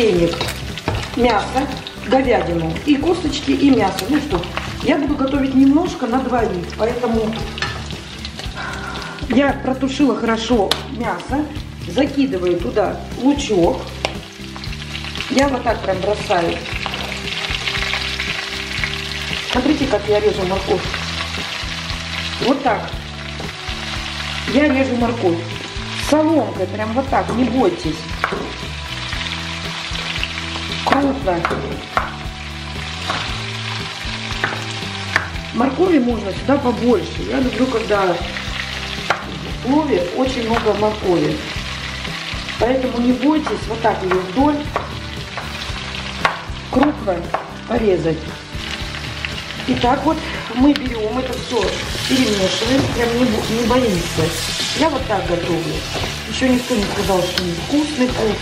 полтинник мяса, говядину и косточки, и мясо. Ну что, я буду готовить немножко на двоих, поэтому я протушила хорошо мясо, закидываю туда лучок. Я вот так прям бросаю. Смотрите, как я режу морковь. Вот так. Я режу морковь. Соломкой, прям вот так, не бойтесь. Крупно. Моркови можно сюда побольше. Я люблю, когда в плове очень много моркови. Поэтому не бойтесь вот так ее вдоль крупно порезать. И так вот мы берем это все, перемешиваем, прям не, не боимся. Я вот так готовлю. Еще никто не сказал, что не вкусный вкус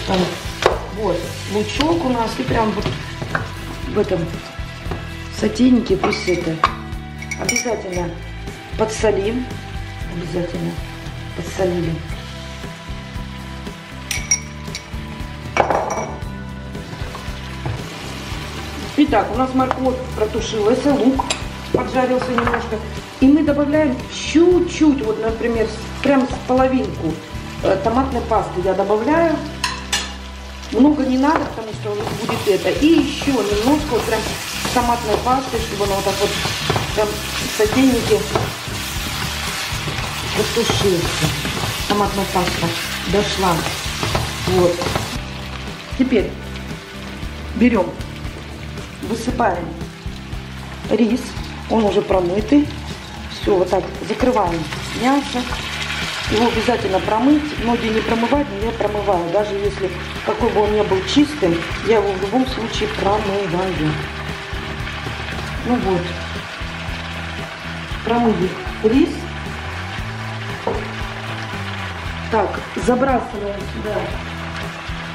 Вот, лучок у нас и прям вот в этом сотейнике пусть это обязательно подсолим. Обязательно подсолили. Итак, у нас морковь протушилась, лук поджарился немножко. И мы добавляем чуть-чуть, вот, например, прям с половинку э, томатной пасты я добавляю. Много не надо, потому что будет это. И еще немножко вот прям томатной пасты, чтобы она вот так вот прям в сотейнике потушился. Томатная паста дошла. Вот. Теперь берем, высыпаем рис. Он уже промытый. Все, вот так закрываем мясо. Его обязательно промыть. Многие не промывают, но я промываю. Даже если какой бы он ни был чистым, я его в любом случае промываю. Ну вот. Промыли рис. Так, забрасываем сюда.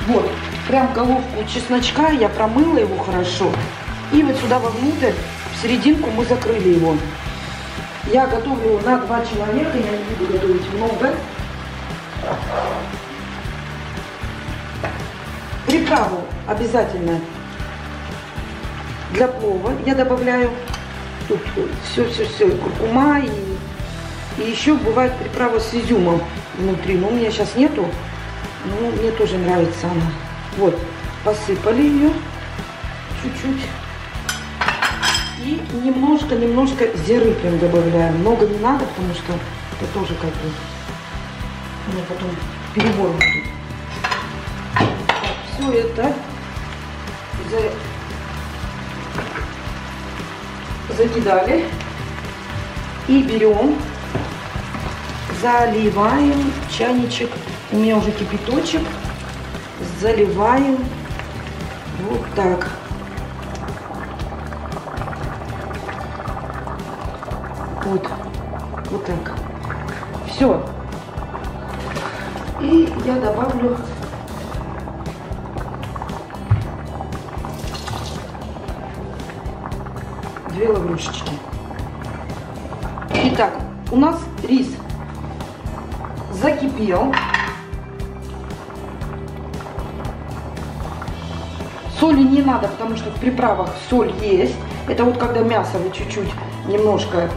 Вот, прям головку чесночка, я промыла его хорошо. И вот сюда вовнутрь, в серединку мы закрыли его. Я готовлю на два человека, я не буду готовить много. Приправу обязательно для плова я добавляю тут все-все-все, куркума и, и еще бывает приправа с изюмом внутри. Но у меня сейчас нету, но мне тоже нравится она. Вот, посыпали ее чуть-чуть. И немножко-немножко зеры прям добавляем. Много не надо, потому что это тоже как бы у потом перебор будет. Все это закидали. И берем, заливаем чайничек. У меня уже кипяточек. Заливаем вот так. Вот. Вот так. Все. И я добавлю две лаврушечки. Итак, у нас рис закипел. Соли не надо, потому что в приправах соль есть. Это вот когда мясо вы чуть-чуть немножко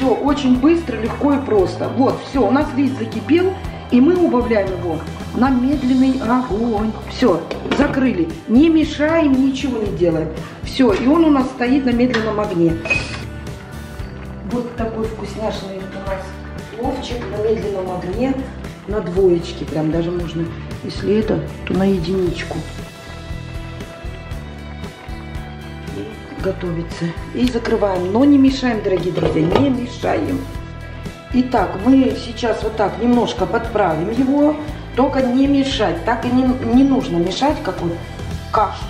Все очень быстро, легко и просто. Вот, все, у нас рис закипел, и мы убавляем его на медленный огонь. Все, закрыли. Не мешаем, ничего не делаем. Все, и он у нас стоит на медленном огне. Вот такой вкусняшный у нас пловчик на медленном огне, на двоечке. Прям даже можно, если это, то на единичку. Готовится. И закрываем, но не мешаем, дорогие друзья, не мешаем. Итак, мы сейчас вот так немножко подправим его, только не мешать, так и не, не нужно мешать, как вот кашу.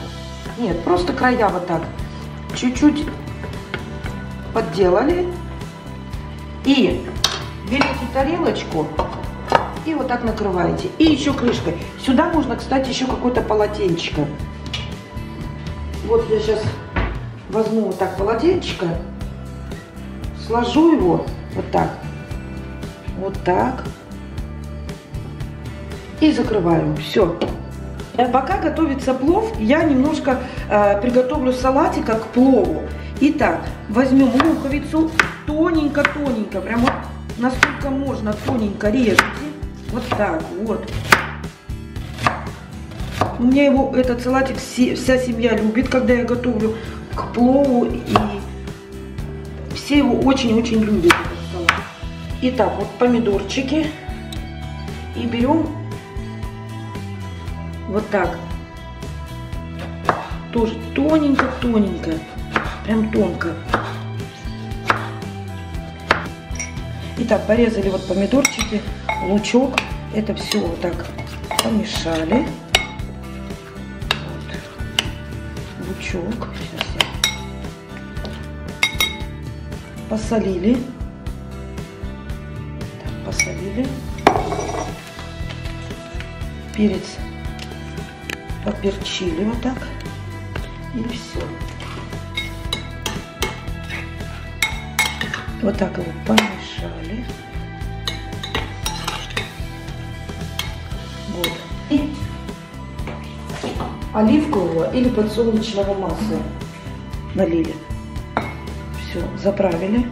Нет, просто края вот так чуть-чуть подделали. И берете тарелочку и вот так накрываете. И еще крышкой. Сюда можно, кстати, еще какое-то полотенчико. Вот я сейчас возьму вот так полотенчика, сложу его вот так, вот так, И закрываю. Все. Пока готовится плов, я немножко э, приготовлю салатика к плову. Итак, возьмем луковицу, тоненько-тоненько, прямо насколько можно тоненько режете. Вот так вот. У меня его, этот салатик вся семья любит, когда я готовлю к плову. И все его очень-очень любят. Итак, вот помидорчики. И берем вот так. Тоже тоненько-тоненько. Прям тонко. Итак, порезали вот помидорчики, лучок. Это все вот так помешали. лучок. Сейчас посолили. Так, посолили. Перец поперчили вот так. И все. Вот так его помешали. Вот. И оливкового или подсолнечного масла налили. Все, заправили.